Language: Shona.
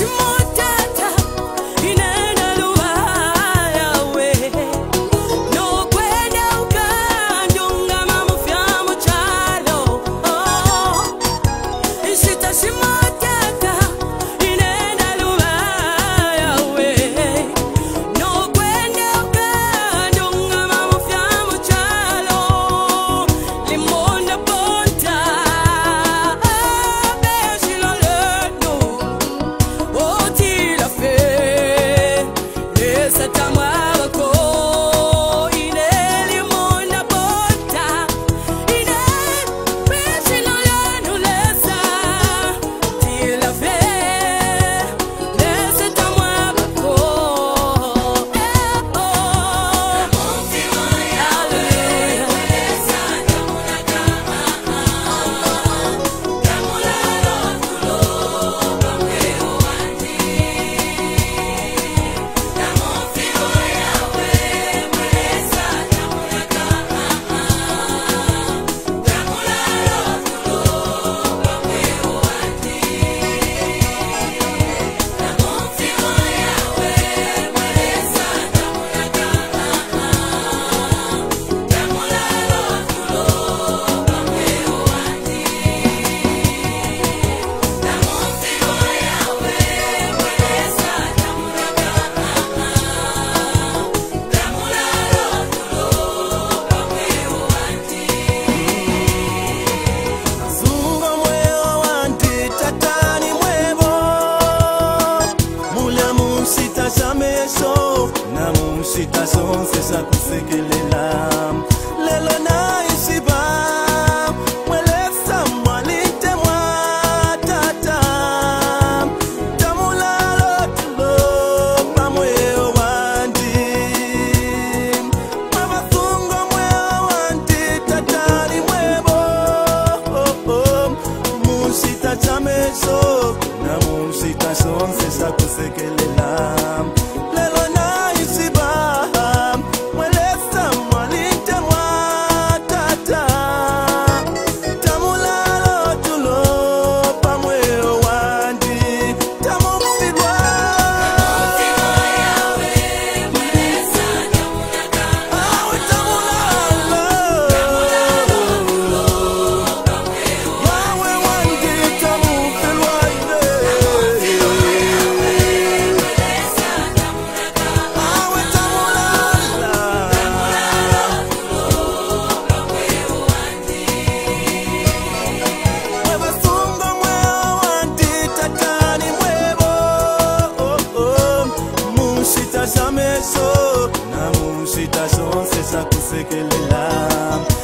tomorrow. zonse za kusekelela lelo na isiba mwelesa mwalite mwa tata tamulalo tulo mwamweyo wandi mwe basungo mweyo wandi tatali mwebo musi tatameso na musi tazonse za kusekelela oh, oh. kuweza kusekelea